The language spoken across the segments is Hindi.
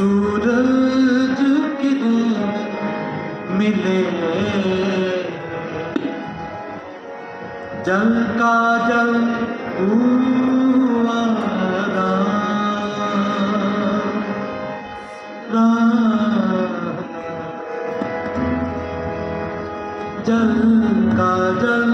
सूरज किरण मिले जल का जल जल का जल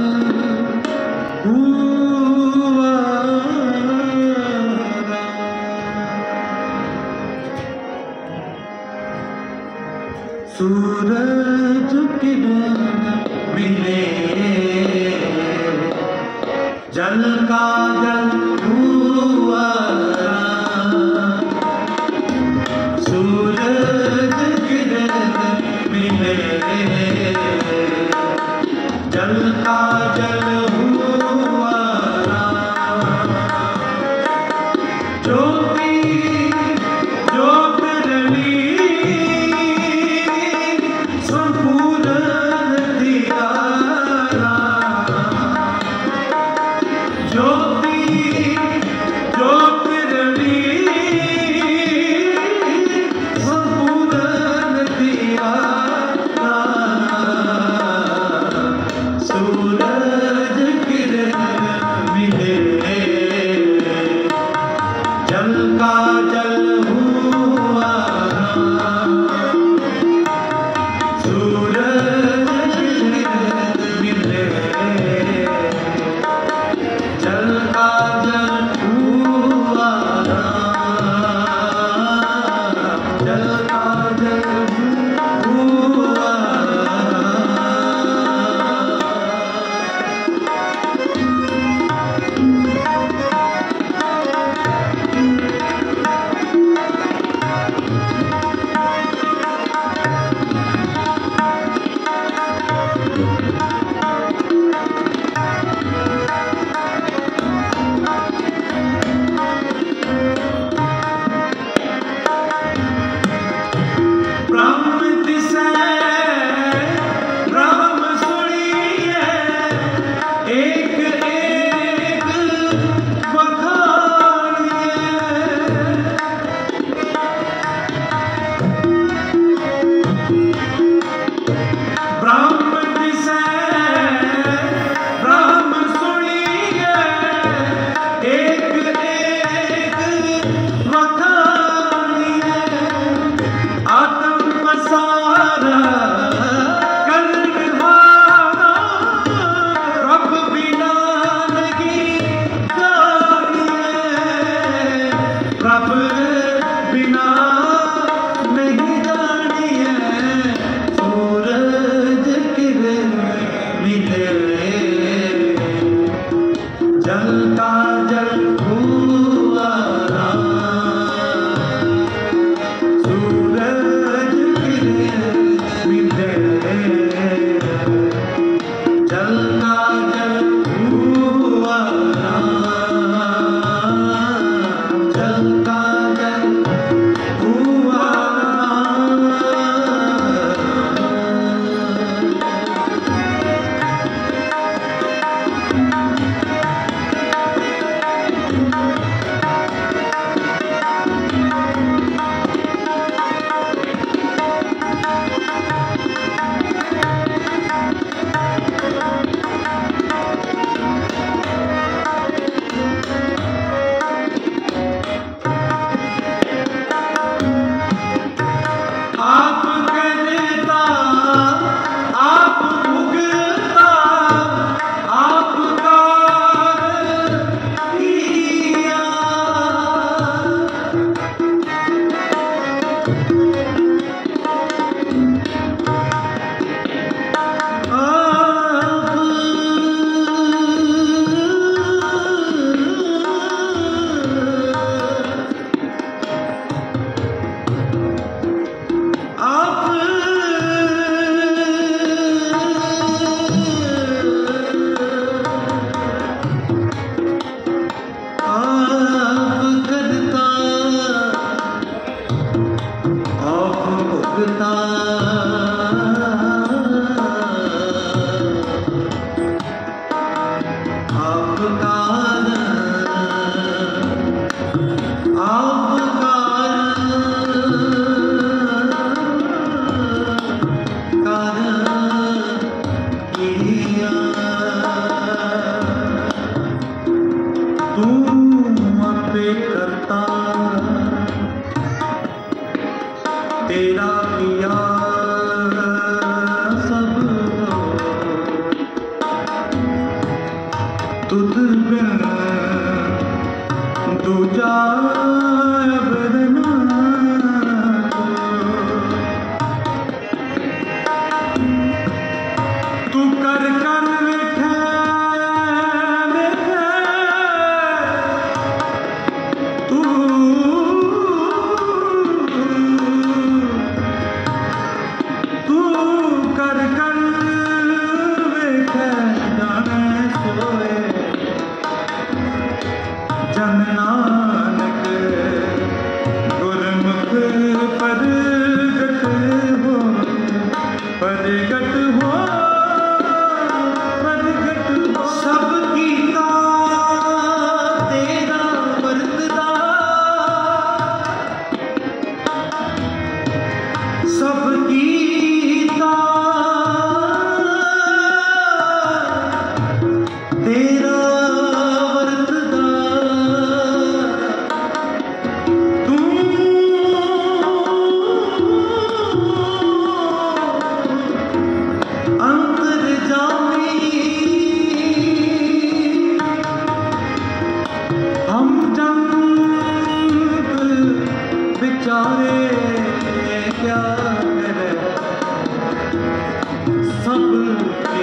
아픈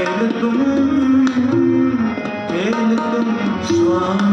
तुम तुम स्वामी।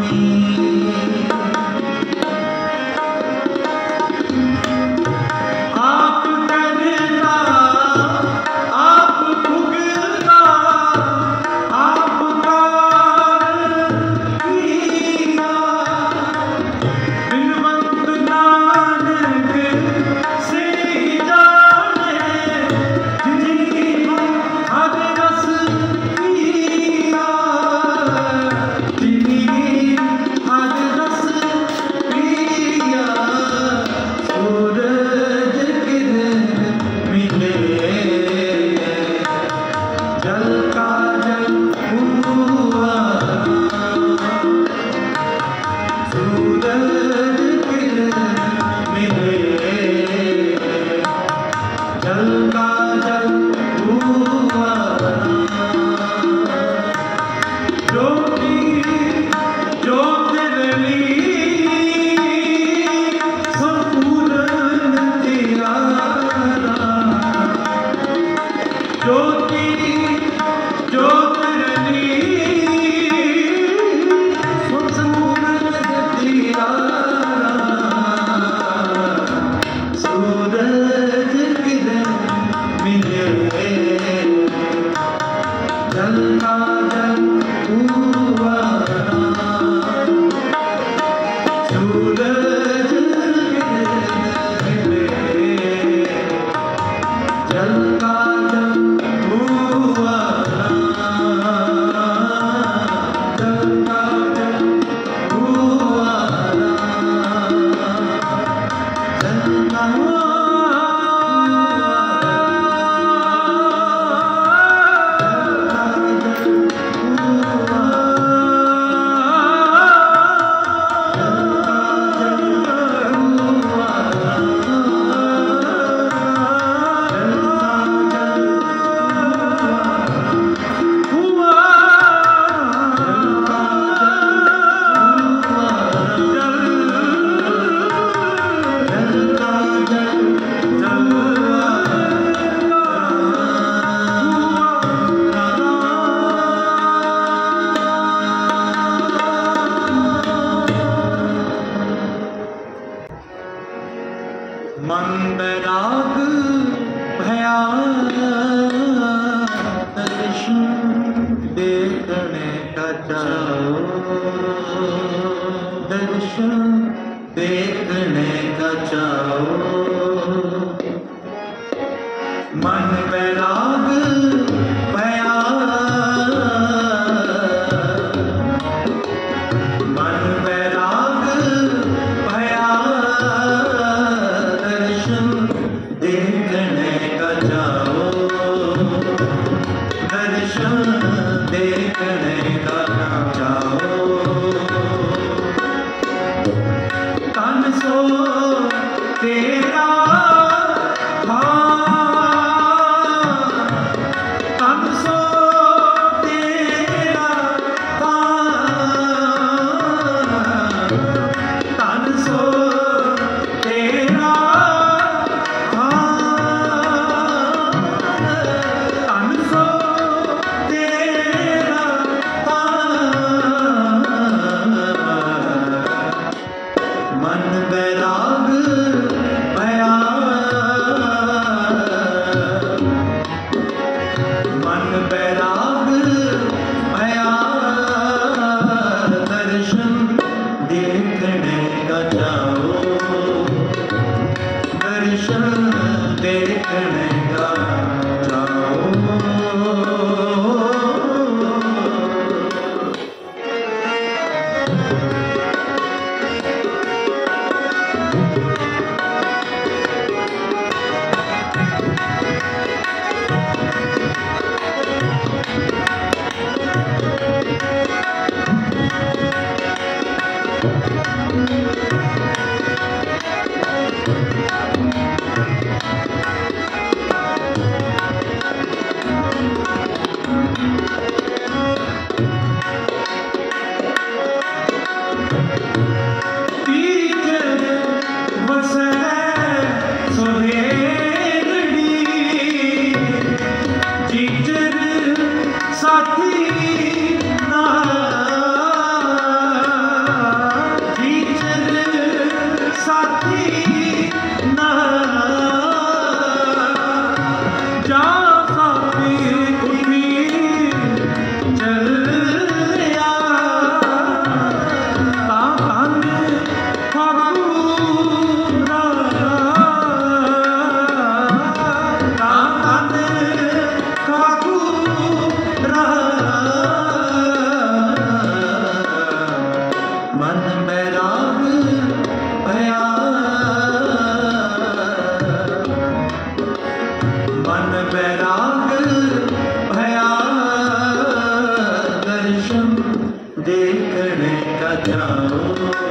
देखने का जाओ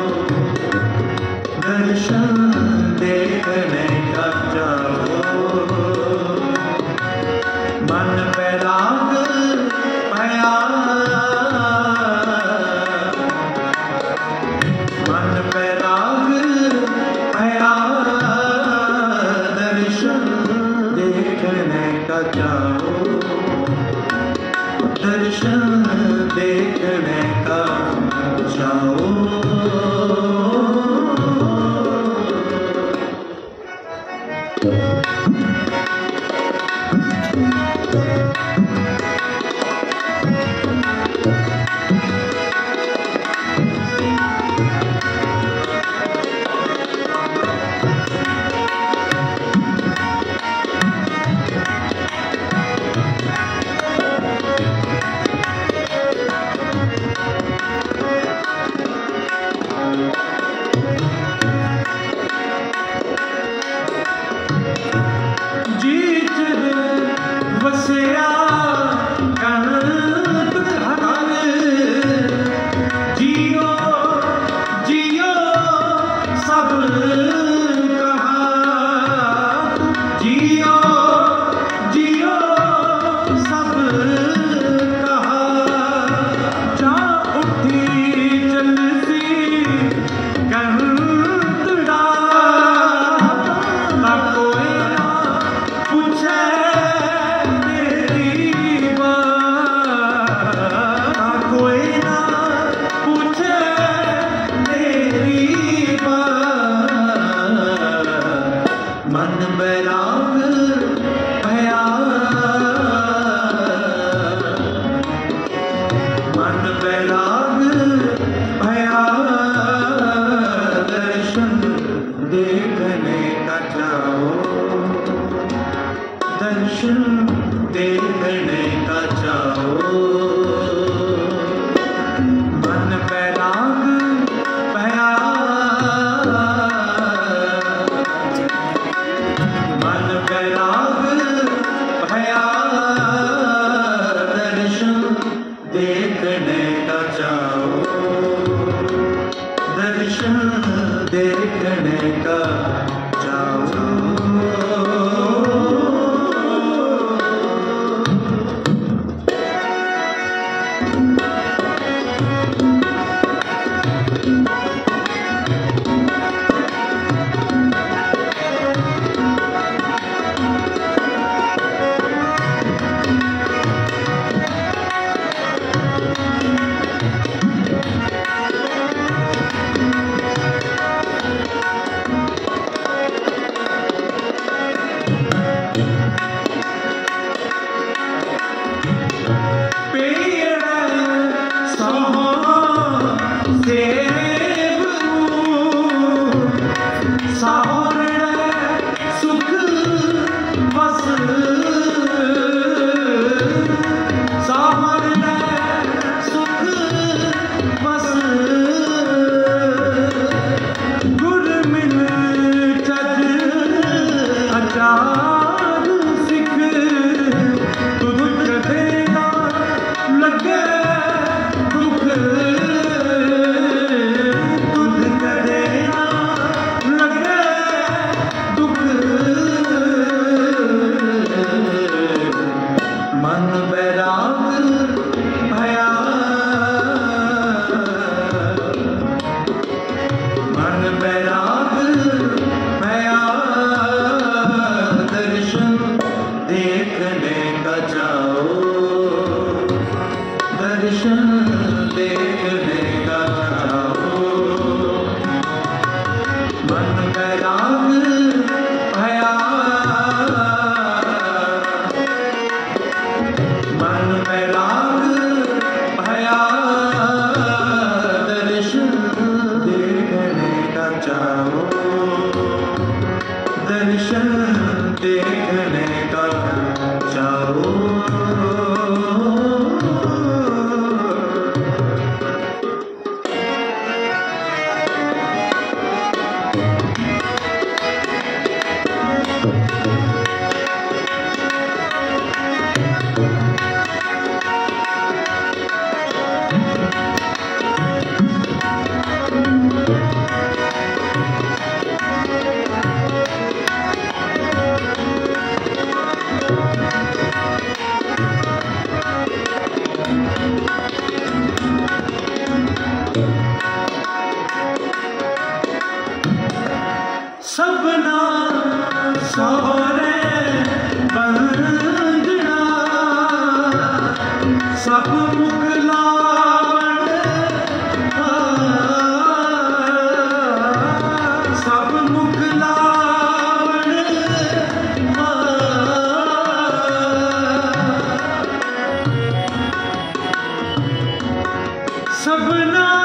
सपना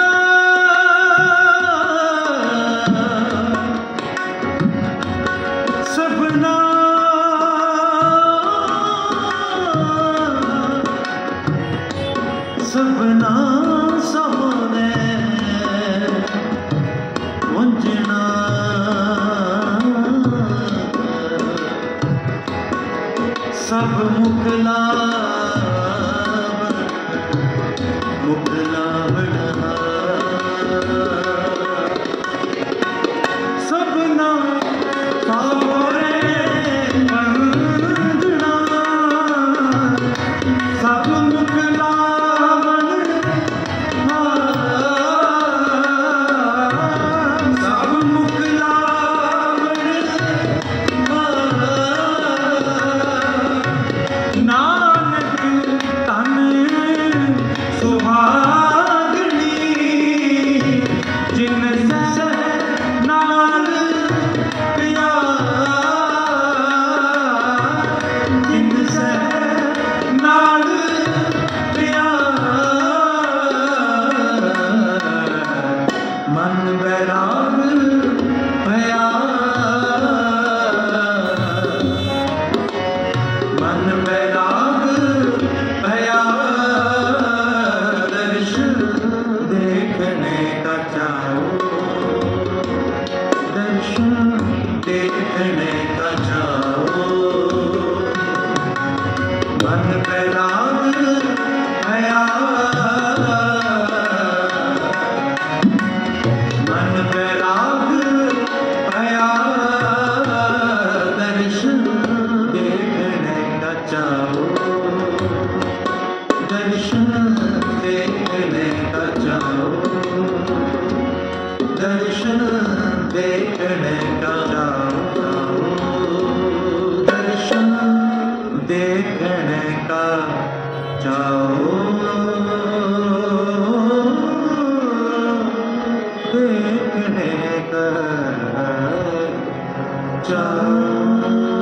देखने ज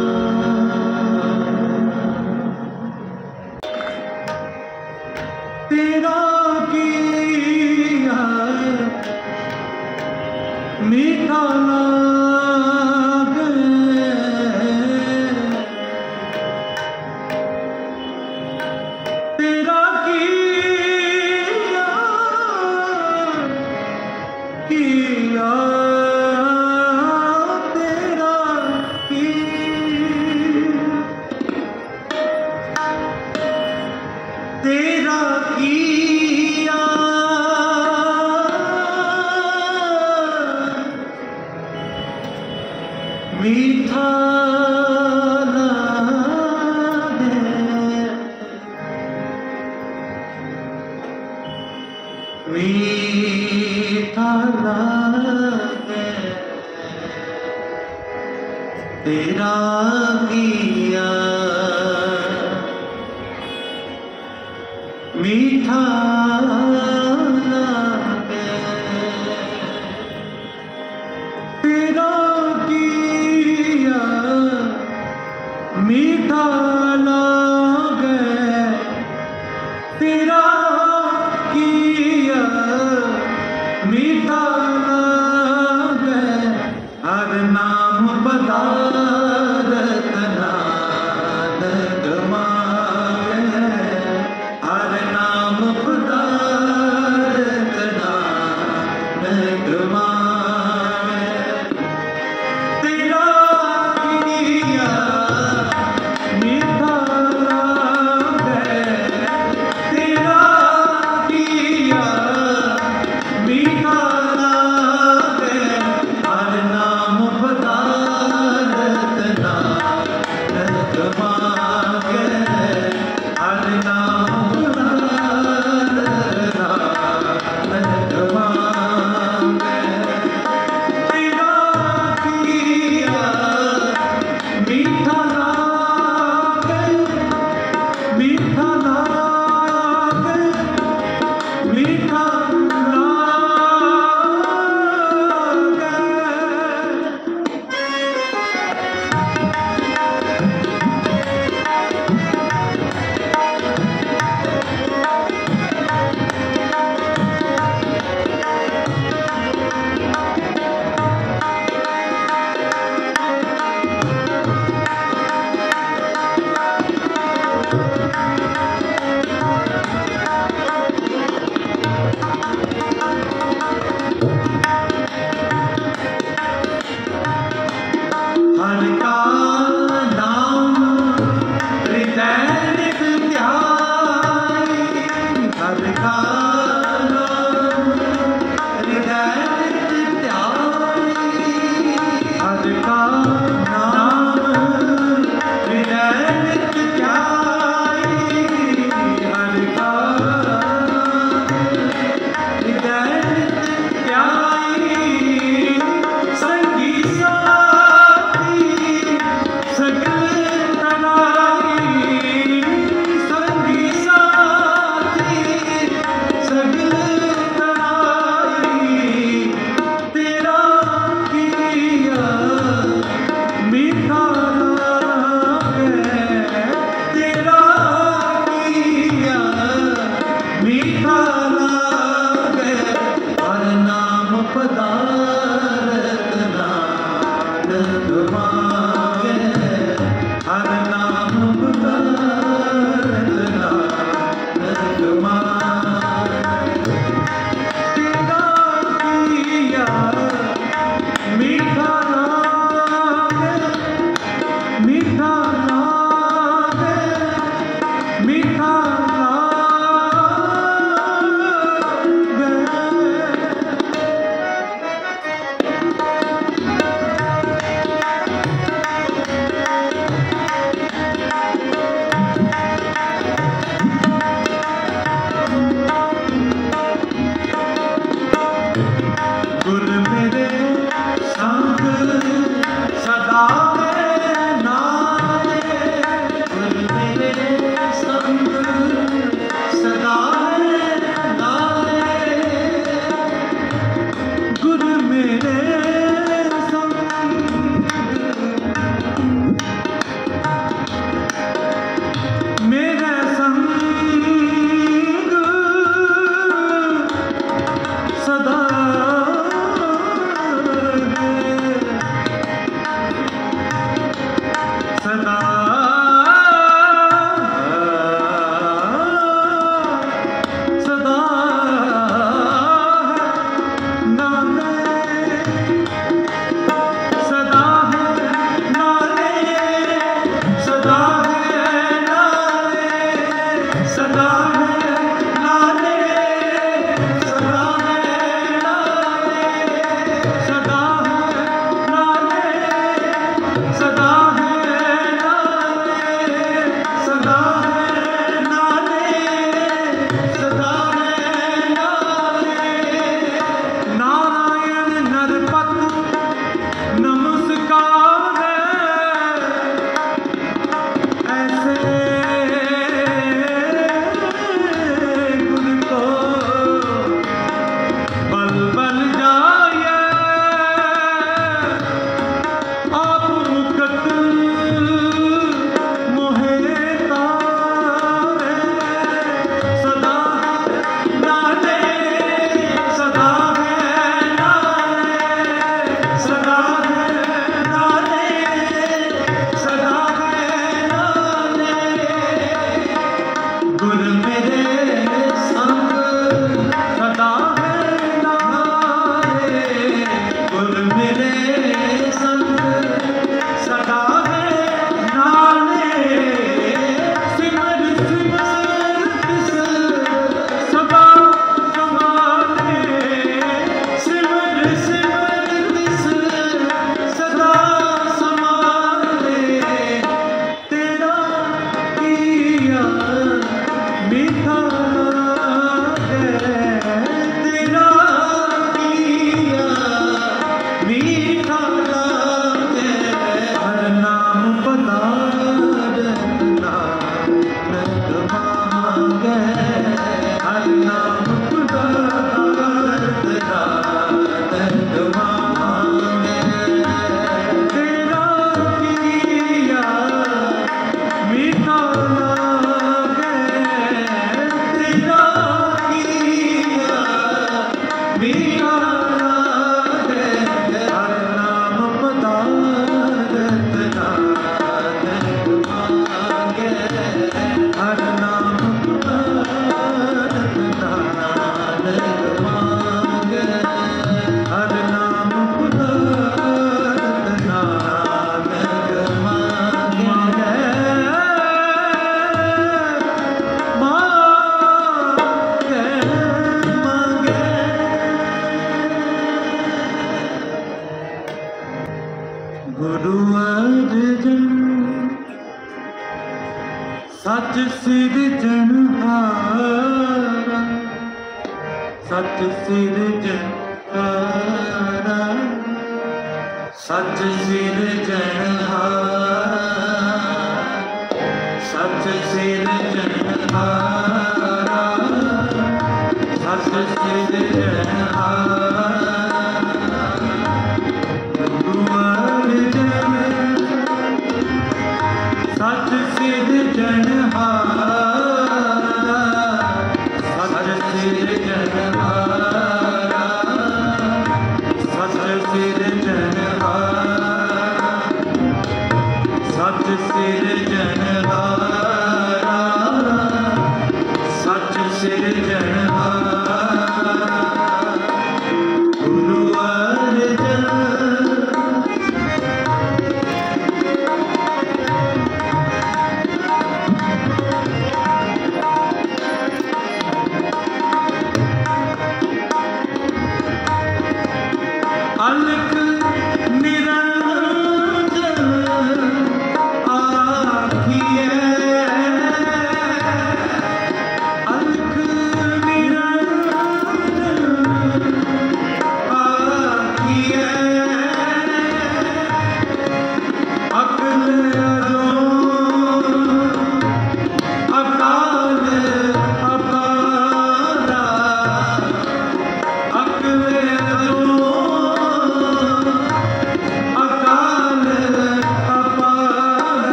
मीठा